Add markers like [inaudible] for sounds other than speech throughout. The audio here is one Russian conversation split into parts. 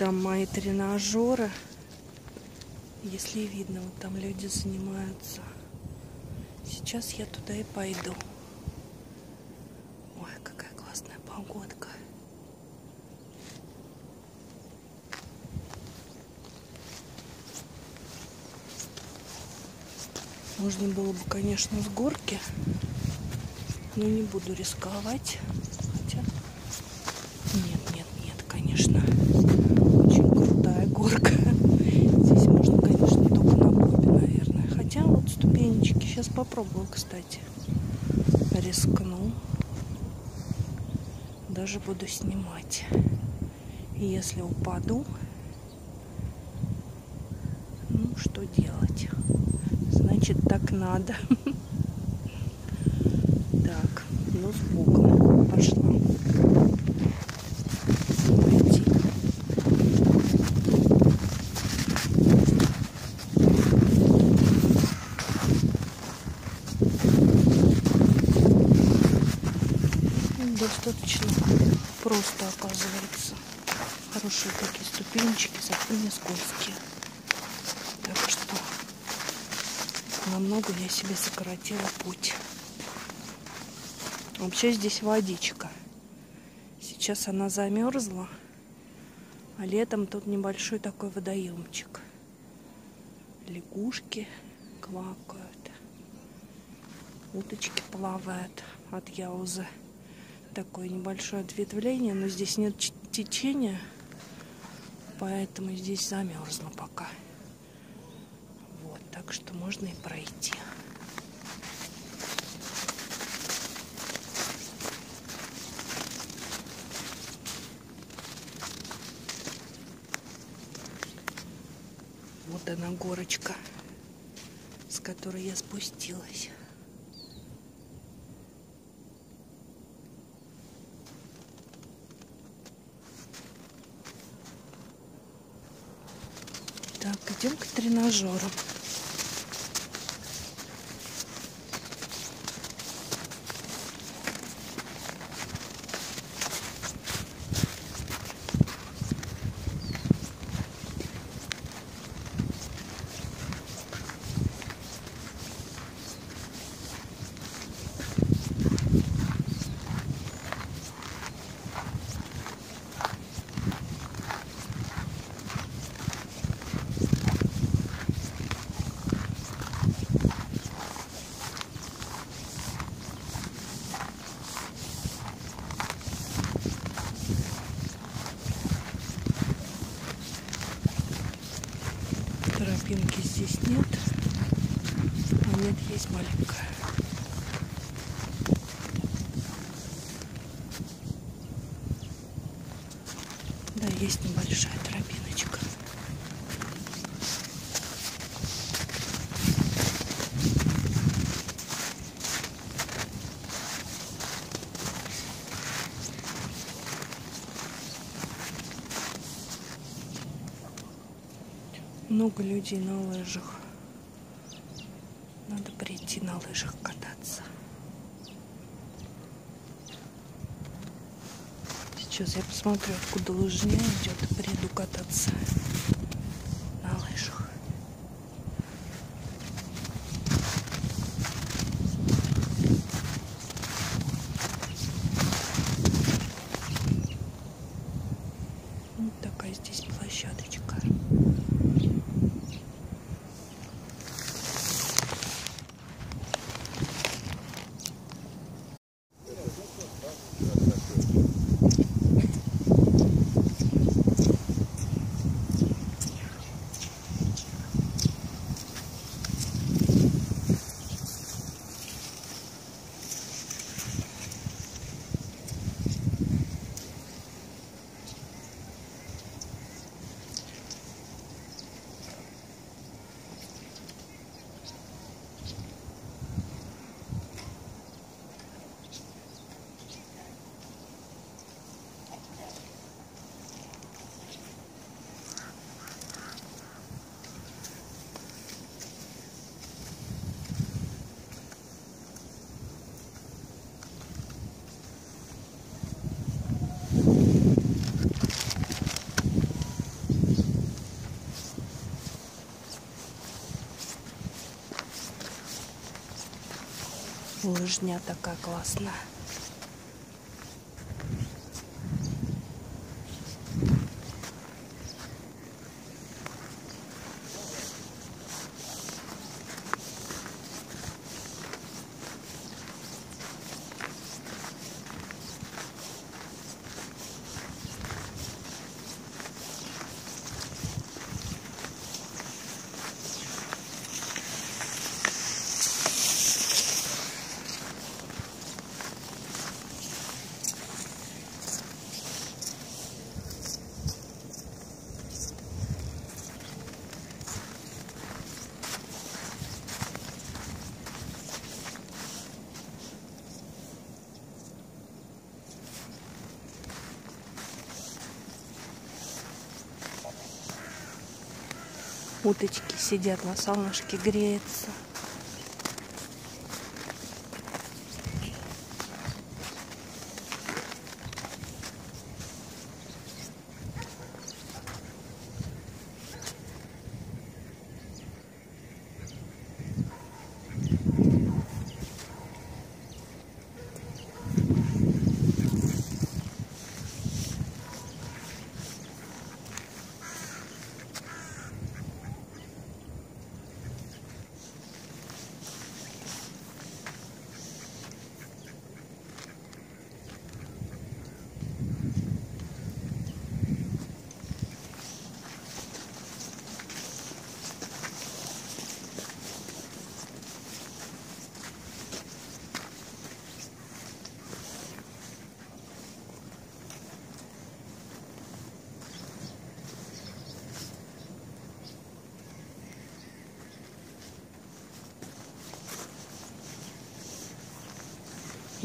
там мои тренажеры. Если видно, вот там люди занимаются. Сейчас я туда и пойду. Ой, какая классная погодка. Можно было бы, конечно, с горки, но не буду рисковать. Хотя нет, нет, нет, конечно, очень крутая горка. Здесь можно, конечно, только на попе, наверное. Хотя вот ступенечки. Сейчас попробую, кстати. Рискну. Даже буду снимать. И если упаду, ну, что делать? Значит, так надо. [laughs] Так, ну, с Богом. Пошла. Достаточно просто оказывается. Хорошие такие ступенечки, зато не скользкие. Так что намного я себе сократила путь. Вообще здесь водичка. Сейчас она замерзла, а летом тут небольшой такой водоемчик. Лягушки квакают, уточки плавают от яузы. Такое небольшое ответвление, но здесь нет течения, поэтому здесь замерзло пока. Вот, так что можно и пройти. Вот она горочка, с которой я спустилась. Так, идем к тренажеру. Тропинки здесь нет. А нет, есть маленькая. Много людей на лыжах. Надо прийти на лыжах кататься. Сейчас я посмотрю, откуда лыжня идет, приду кататься Лыжня такая классная. Уточки сидят на солнышке, греются.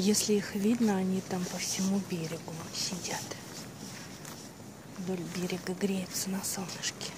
Если их видно, они там по всему берегу сидят. Вдоль берега греются на солнышке.